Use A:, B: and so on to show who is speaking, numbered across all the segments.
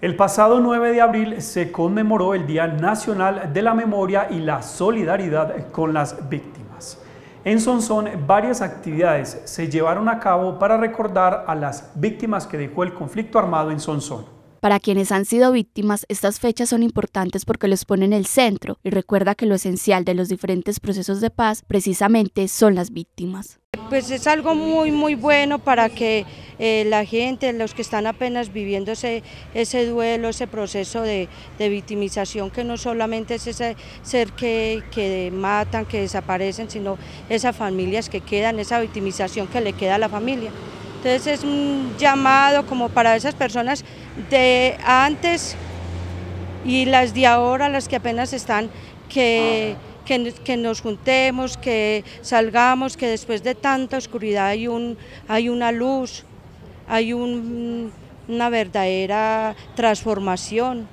A: El pasado 9 de abril se conmemoró el Día Nacional de la Memoria y la Solidaridad con las Víctimas. En Sonsón, varias actividades se llevaron a cabo para recordar a las víctimas que dejó el conflicto armado en Sonsón.
B: Para quienes han sido víctimas, estas fechas son importantes porque los ponen en el centro y recuerda que lo esencial de los diferentes procesos de paz precisamente son las víctimas.
C: Pues es algo muy muy bueno para que eh, la gente, los que están apenas viviendo ese, ese duelo, ese proceso de, victimización, que no solamente es ese ser que, que matan, que desaparecen, sino esas familias que quedan, esa victimización que le queda a la familia. Entonces es un llamado como para esas personas de antes y las de ahora, las que apenas están, que que, nos juntemos, que salgamos, que después de tanta oscuridad hay, un, hay una luz, hay una verdadera transformación.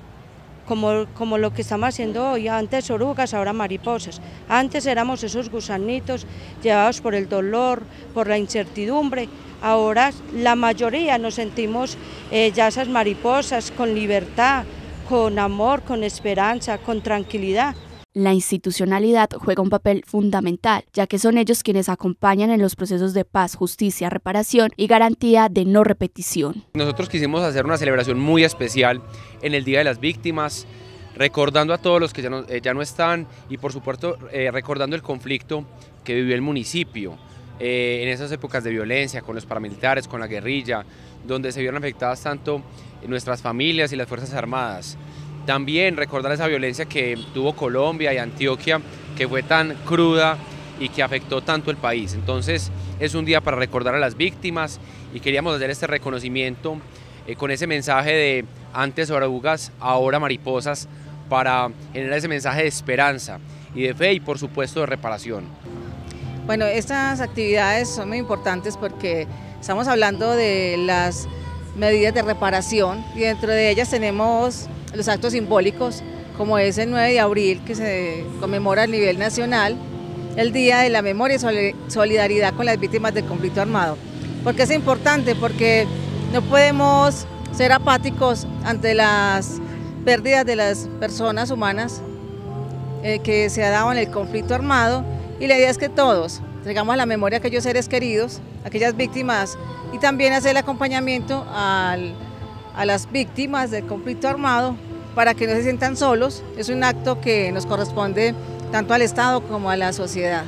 C: Como, como, lo que estamos haciendo hoy, antes orugas, ahora mariposas. Antes éramos esos gusanitos llevados por el dolor, por la incertidumbre, ahora la mayoría nos sentimos eh, ya esas mariposas con libertad, con amor, con esperanza, con tranquilidad.
B: La institucionalidad juega un papel fundamental, ya que son ellos quienes acompañan en los procesos de paz, justicia, reparación y garantía de no repetición.
D: Nosotros quisimos hacer una celebración muy especial en el Día de las Víctimas, recordando a todos los que ya no, eh, están y por supuesto eh, recordando el conflicto que vivió el municipio. Eh, en esas épocas de violencia con los paramilitares, con la guerrilla, donde se vieron afectadas tanto nuestras familias y las Fuerzas Armadas. También recordar esa violencia que tuvo Colombia y Antioquia, que fue tan cruda y que afectó tanto el país. Entonces es un día para recordar a las víctimas y queríamos hacer este reconocimiento eh, con ese mensaje de antes orugas, ahora mariposas, para generar ese mensaje de esperanza y de fe y por supuesto de reparación.
E: Bueno, estas actividades son muy importantes porque estamos hablando de las medidas de reparación y dentro de ellas tenemos los actos simbólicos, como es el 9 de abril, que se conmemora a nivel nacional, el Día de la Memoria y Solidaridad con las Víctimas del Conflicto Armado. ¿Por qué es importante? Porque no podemos ser apáticos ante las pérdidas de las personas humanas eh, que se ha dado en el conflicto armado y la idea es que todos traigamos a la memoria a aquellos seres queridos, aquellas víctimas y también hacer el acompañamiento al a las víctimas del conflicto armado para que no se sientan solos. Es un acto que nos corresponde tanto al Estado como a la sociedad.